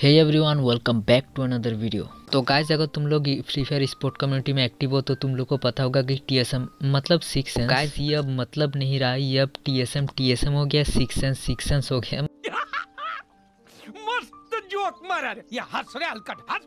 Hey everyone welcome back to another video तो guys अगर तुम लोग फ्री फायर स्पोर्ट कम्युनिटी में एक्टिव हो तो तुम लोग को पता होगा कि टीएसएम मतलब सिक्स सेंस गाइस ये अब मतलब नहीं रहा, ये अब टीएसएम टीएसएम हो गया सिक्स सेंस सिक्स सेंस हो गया. मस्त जोक मारा ये हंस रे हलकट, हंस.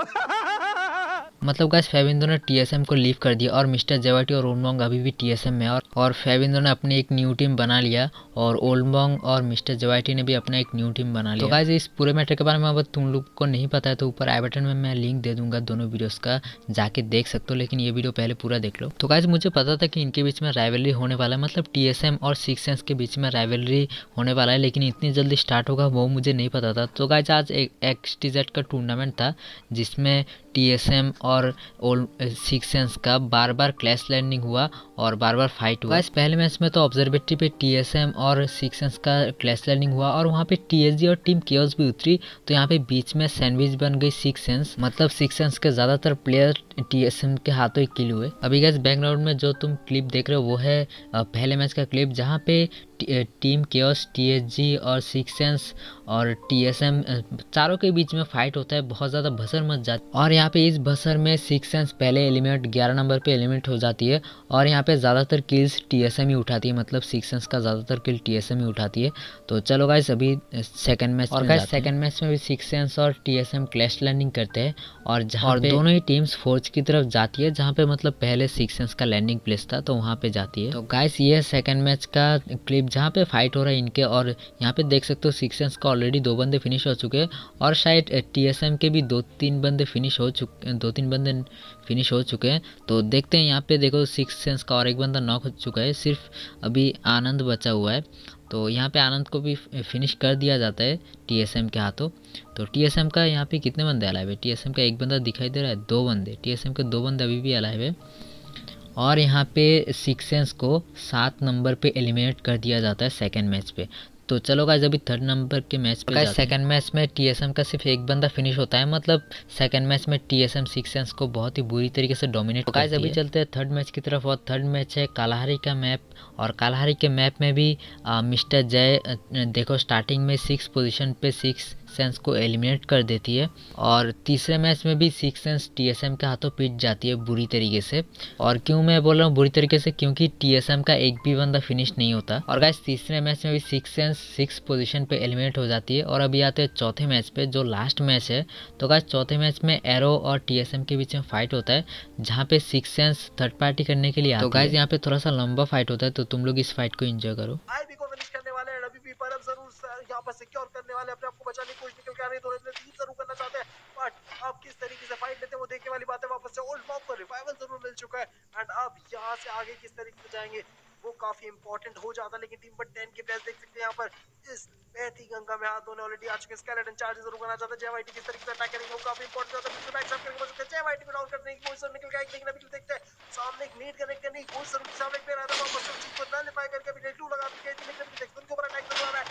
मतलब गाइस फेविंदो ने टीएसएम को लीव कर दिया और मिस्टर जेवाटी और ओलमोंग अभी भी टीएसएम में और और फेविंदो ने अपनी एक न्यू टीम बना लिया और ओलमोंग और मिस्टर जेवाटी ने भी अपना एक न्यू टीम बना लिया। तो गाइस इस पूरे मैटर के बारे में अब तुम लोग को नहीं पता है तो ऊपर आई बटन में मैं लिंक दे दूँगा दोनों वीडियोस का जाके देख सकते हो लेकिन ये वीडियो पहले पूरा देख लो। तो गाइस मुझे पता था कि इनके बीच में राइवलरी होने वाला है मतलब टीएसएम और सिक्स सेंस के बीच में राइवलरी होने वाला है लेकिन इतनी जल्दी स्टार्ट होगा वो मुझे नहीं पता था। तो गाइज़ आज एक एक्स का टूर्नामेंट था जिसमें टीएसएम और सिक्स सेंस का बार बार क्लैश लैंडिंग हुआ और बार बार फाइट हुआ। इस पहले मैच में तो ऑब्जर्वेटरी पे टीएसएम और सिक्स सेंस का क्लैश लैंडिंग हुआ और वहाँ पे टीएसजी और टीम केओस भी उतरी। तो यहाँ पे बीच में सैंडविच बन गई सिक्स सेंस मतलब सिक्स सेंस के ज़्यादातर प्लेयर टीएसएम के हाथों ही किल हुए। अभी गैस बैकग्राउंड में जो तुम क्लिप देख रहे हो, वो है पहले मैच का क्लिप जहाँ पे टीम केओस टीएसजी और सिक्स सेंस और टीएसएम चारों के बीच में फाइट होता है बहुत ज़्यादा भसर मच जाती और यहाँ पे इस भसर में सिक्स सेंस पहले एलिमेंट ग्यारह नंबर पे एलिमेंट हो जाती है और यहाँ पे ज़्यादातर किल्स टीएसएम ही उठाती है मतलब सिक्स सेंस का ज़्यादातर किल टीएसएम ही उठाती है। तो चलो गाइस अभी सेकंड मैच और गाइस सेकंड मैच में भी सिक्स सेंस और टीएसएम क्लैश लैंडिंग करते हैं और जहाँ दोनों ही टीम्स फोर्ज की तरफ़ जाती है जहाँ पे मतलब पहले सिक्स सेंस का लैंडिंग प्लेस था तो वहाँ पे जाती है। तो गाइस ये सेकंड मैच का क्लिप जहाँ पे फाइट हो रहा है इनके और यहाँ पे देख सकते हो सिक्स सेंस का ऑलरेडी दो बंदे फिनिश हो चुके हैं और शायद टीएसएम के भी दो तीन बंदे फिनिश हो चुके दो तीन बंदे फिनिश हो चुके हैं। तो देखते हैं यहाँ पे देखो सिक्स सेंस का और एक बंदा नॉक हो चुका है, सिर्फ़ अभी आनंद बचा हुआ है। तो यहाँ पे आनंद को भी फिनिश कर दिया जाता है टीएसएम के हाथों। तो टीएसएम का यहाँ पे कितने बंदे अलाइव है? टीएसएम का एक बंदा दिखाई दे रहा है, दो बंदे। टीएसएम के दो बंदे अभी भी अलाइव है। और यहाँ पे सिक्सेंस को सात नंबर पे एलिमिनेट कर दिया जाता है सेकेंड मैच पे। तो चलो गाइज़ अभी थर्ड नंबर के मैच पे सेकंड मैच में टीएसएम का सिर्फ़ एक बंदा फिनिश होता है मतलब सेकंड मैच में टीएसएम सिक्सेंस को बहुत ही बुरी तरीके से डोमिनेट तो गाइज़ अभी चलते हैं थर्ड मैच की तरफ़ और थर्ड मैच है कालाहारी का मैप और कालाहारी के मैप में भी आ, मिस्टर जय देखो स्टार्टिंग में सिक्स पोजिशन पे सिक्स सेंस को एलिमिनेट कर देती है और तीसरे मैच में भी सिक्स सेंस टीएसएम के हाथों पीट जाती है बुरी तरीके से। और क्यों मैं बोल रहा हूँ बुरी तरीके से? क्योंकि टीएसएम का एक भी बंदा फिनिश नहीं होता। और गाइस तीसरे मैच में भी सिक्स सेंस सिक्स पोजीशन पे एलिमिनेट हो जाती है। और अभी आते हैं चौथे मैच पे जो लास्ट मैच है। तो गाइस चौथे मैच में एरो और टीएसएम के बीच में फाइट होता है जहाँ पे सिक्स सेंस थर्ड पार्टी करने के लिए तो गाइज़ यहाँ पे थोड़ा सा लंबा फाइट होता है तो तुम लोग इस फाइट को एंजॉय करो। पर सिक्योर करने वाले अपने आपको बचाने की कोशिश निकल के आ रही है तीन ज़रूर करना चाहते हैं। बट अब किस तरीके से फाइट लेते हैं, वो देखने वाली बात है, वापस से ओल्ड मॉक को रिवाइवल ज़रूर मिल चुका है। एंड अब यहाँ से आगे किस तरीके से जाएँगे, वो काफ़ी इंपॉर्टेंट हो जाता है, लेकिन टीम पर टेन के प्लेयर्स देख सकते हैं यहाँ पर। इस बहती गंगा में हाथ धोने ऑलरेडी आ चुके स्केलेटन चार्जेस ज़रूर करना चाहते हैं। जय वाईटी किस तरीके से अटैक करेंगे, वो काफ़ी इंपॉर्टेंट होता है। बैक साइड करके बच जय वाईटी को डाउन करने की कोशिश निकल गया लेकिन अभी देखते हैं। सामने एक नीड कनेक्ट करने की कोशिश ज़रूर सामने एक प्लेयर आता है, वापस उस चीज़ को नलिफाई करके अभी टू लगा दी अभी देखते उनके ऊपर अटैक करने वाला है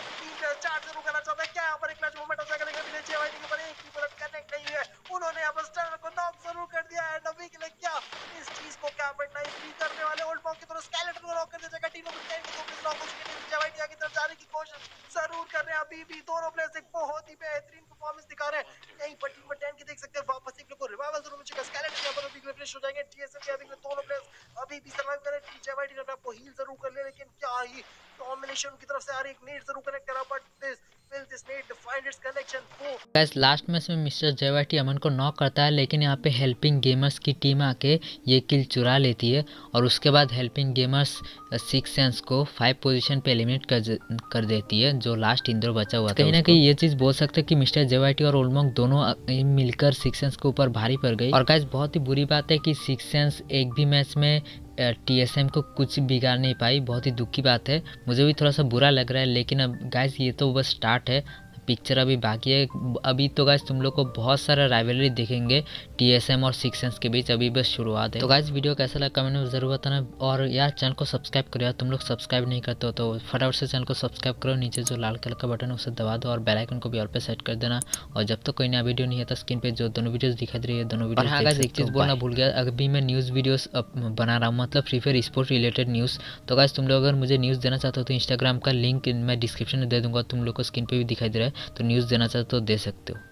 तीन प्लेयर चार ज़रूर करना चाहता है क्या यहाँ पर एक क्लच मूवमेंट हो जाएगा लेकिन जय वाईटी के ऊपर एक भी बुलेट कनेक्ट नहीं है उन्होंने यहाँ पर स्टार को नॉक ज़रूर कर दिया है अभी के लिए क्या इस चीज़ को क्या पड़ना है करने वाले ओल्ड बॉक की तरफ़ स्केलेटन को लॉक कर दिया जाएगा टीम को कोशिश ज़रूर कर रहे हैं अभी भी दोनों प्लेयर्स एक बहुत ही बेहतरीन परफॉर्मेंस दिखा रहे हैं यहीं पर टीम टेन के देख सकते हैं वापस एक लोग को रिवाइवल ज़रूर मिल चुका है स्केलेटन यहाँ पर अभी रिफ्रेश हो जाएँगे टीएसएफ के अभी दोनों प्लेयर्स अभी भी सर्वाइव कर रहे हैं टीजे वाइटी ने आपको हील ज़रूर कर लिया लेकिन क्या ही डोमिनेशन की तरफ़ से आ रही एक नीड ज़रूर कनेक्ट करा but this guys last match में मिस्टर जयवाटी अमन को नॉक करता है लेकिन यहाँ पे हेल्पिंग गेमर्स की टीम आके ये किल चुरा लेती है और उसके बाद हेल्पिंग गेमर्स सिक्स सेंस को फाइव पोजीशन पे एलिमिनेट कर कर देती है जो लास्ट इंदौर बचा हुआ था कहीं ना कहीं ये चीज़ बोल सकते हैं कि मिस्टर जयवाटी और ओलमोंग दोनों मिलकर सिक्स सेंस के ऊपर भारी पड़ गई। और गैस बहुत ही बुरी बात है कि सिक्स सेंस एक भी मैच में टीएसएम को कुछ बिगाड़ नहीं पाई, बहुत ही दुख की बात है। मुझे भी थोड़ा सा बुरा लग रहा है, लेकिन अब गाइस ये तो बस स्टार्ट है। पिक्चर अभी बाकी है। अभी तो गाइज़ तुम लोग को बहुत सारा राइवलरी देखेंगे टीएसएम और सिक्सेंस के बीच। अभी बस शुरुआत है। तो गाइज़ वीडियो कैसा लगा कमेंट में ज़रूर बताना। और यार चैनल को सब्सक्राइब करो यार। तुम लोग सब्सक्राइब नहीं करते हो तो फटाफट से चैनल को सब्सक्राइब करो। नीचे जो लाल कलर का बटन है उसे दबा दो और बेलाइकन को भी और पे सेट कर देना। और जब तक तो कोई नया वीडियो नहीं है तो स्क्रीन पे जो दोनों वीडियोस दिखाई दे रही है दोनों वीडियो हाँ गाइज़ एक चीज़ बोलना भूल गया। अभी मैं न्यूज़ वीडियोस बना रहा हूँ। मतलब free fire sport related news तो गाइज़ तुम लोग अगर मुझे न्यूज़ देना चाहते हो तो इंस्टाग्राम का लिंक मैं डिस्क्रिप्शन में दे दूँगा। तुम लोग को स्क्रीन पर भी दिखाई दे रहा है। तो न्यूज़ देना चाहते हो दे सकते हो।